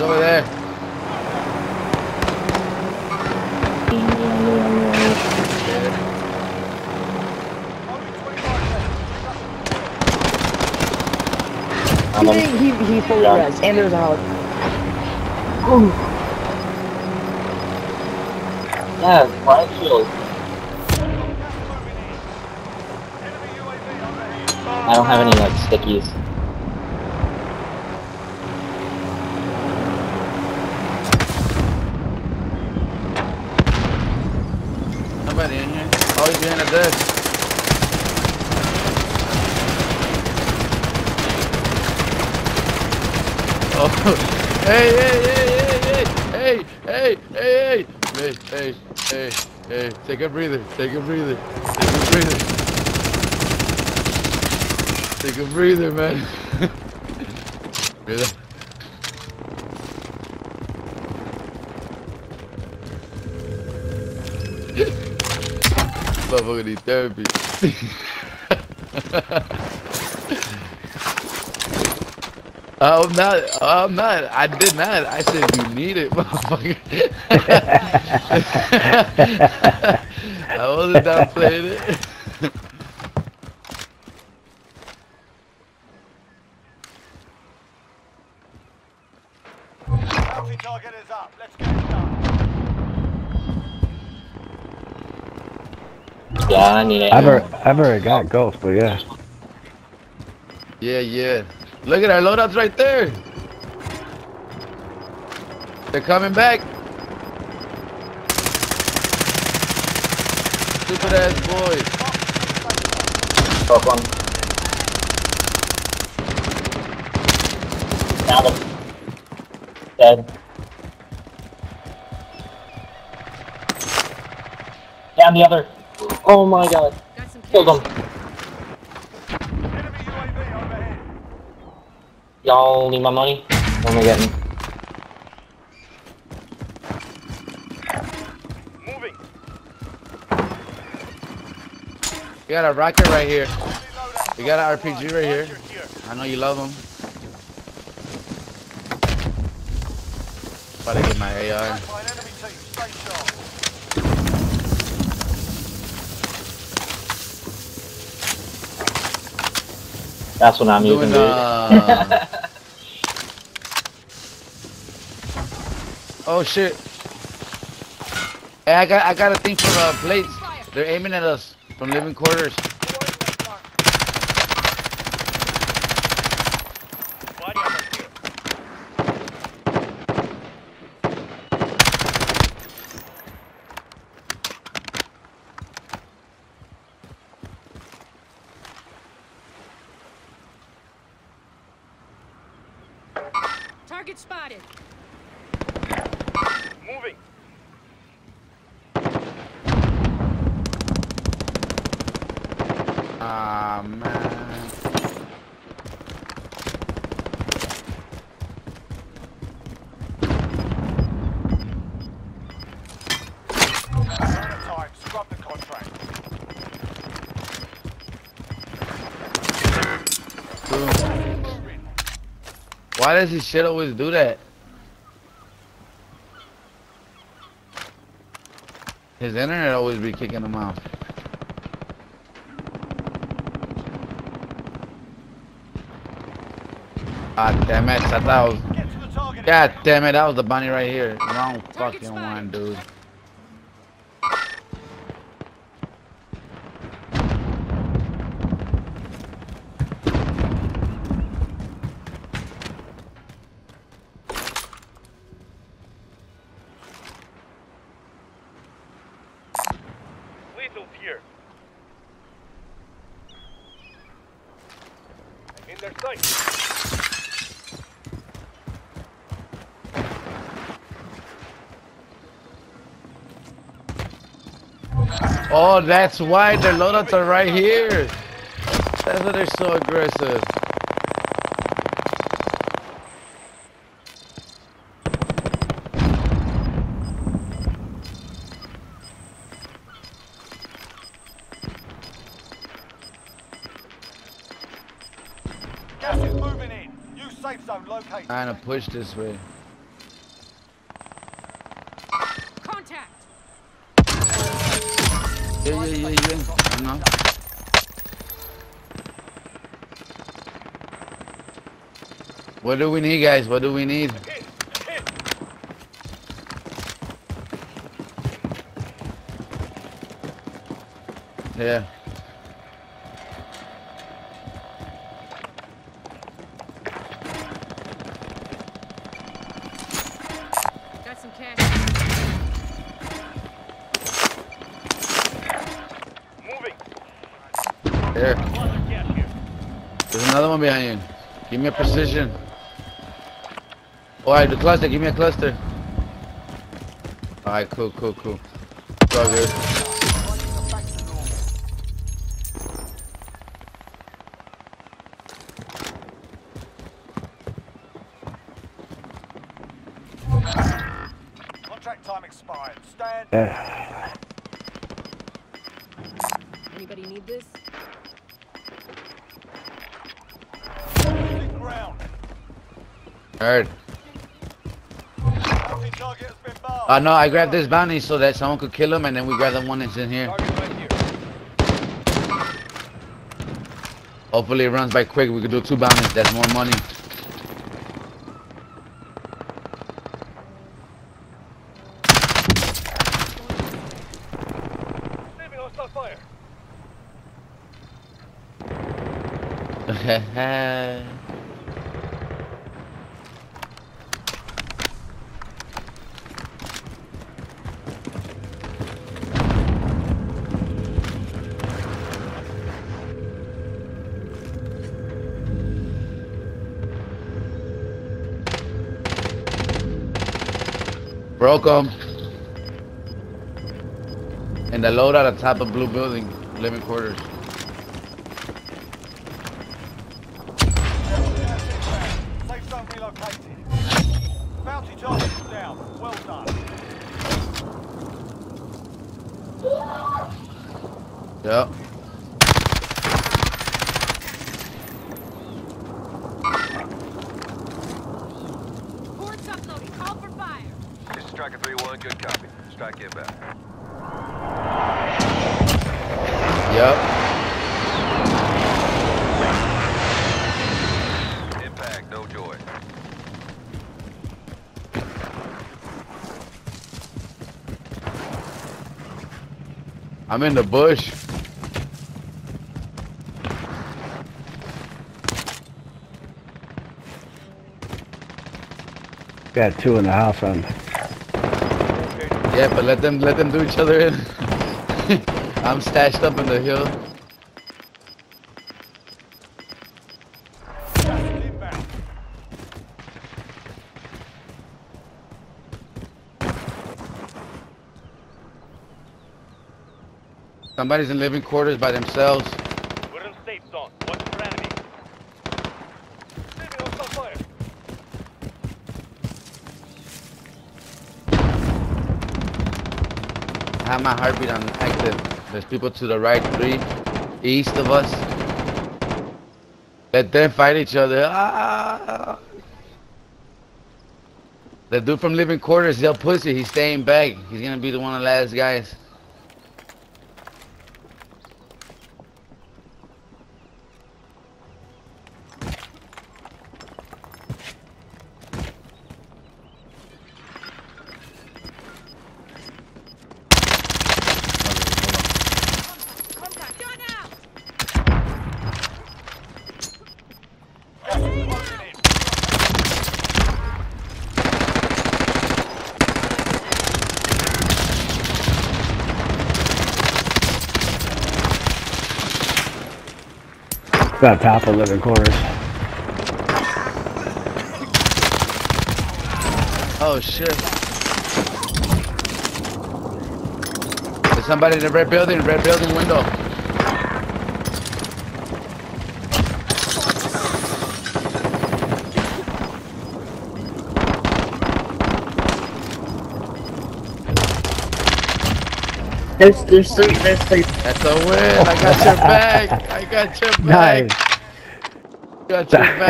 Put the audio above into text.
He's over there. I'm He, he, he fully Yeah. res, and there's a house. yeah, Riot Shield. I don't have any like stickies. Here. Oh, he's behind the desk. Oh, hey, hey, hey, hey, hey, hey, hey, hey, hey, hey, hey, take a breather, take a breather, take a breather. Take a breather, man. breather. Motherfucker need therapy. I'm not. I'm not. I did not. I said you need it, motherfucker. I wasn't downplaying it. Yeah, I need it. I've already, I've already got ghost, but yeah. Yeah, yeah. Look at our loadouts right there. They're coming back. Stupid ass boy. Broke one. Down him. Dead. Down the other. Oh my god. Got some Killed cash. him. Enemy UAV overhead. Y'all need my money? What am I getting? Moving. We got a rocket right here. Loadout. We got an RPG right here. Watch your gear. I know you love them. About to get my AR. That's what I'm using, dude. uh. oh shit. Hey, I got I got a thing for uh, plates. They're aiming at us from living quarters. Target spotted. Moving. Ah man. Why does this shit always do that? His internet always be kicking him out. God damn it, I thought I was Get to the target. God damn it, that was the bunny right here. Wrong fucking one, dude. Here. In their sight. Oh, that's why the loadouts are right here. That's why they're so aggressive. Safe zone located. Trying to push this way. Contact. Yeah, yeah, yeah, yeah. I know. What do we need, guys? What do we need? Yeah. Here. There's another one behind you. Give me a precision. Oh, Alright, the cluster. Give me a cluster. Alright, cool, cool, cool. It's all good. Back to normal. Contract time expired. Stand. Yeah. Anybody need this? Alright. Uh, no, I grabbed this bounty so that someone could kill him and then we grab the one that's in here. Hopefully it runs by quick. We could do two bounties. That's more money. Fire. Broke him. And the load at the top of blue building, living quarters. Safe zone relocated. Bounty target down. Well done. Yep. This is 3-1, good copy. Strike inbound. Yep. Impact, no joy. I'm in the bush. Got two in the house on. Yeah, but let them let them do each other in. I'm stashed up in the hill. Somebody's in living quarters by themselves. We're in safe zone. Watch for enemy. Receiving hostile fire. I have my heartbeat on active. There's people to the right, three, east of us. Let them fight each other. Ah! The dude from living quarters, he'll pussy. He's staying back. He's gonna be the one of the last guys. Got top living quarters. Oh shit. There's somebody in the red building, red building window. There's, there's three, there's three. That's a win. I got your back. I got your back. Nice. Got your back.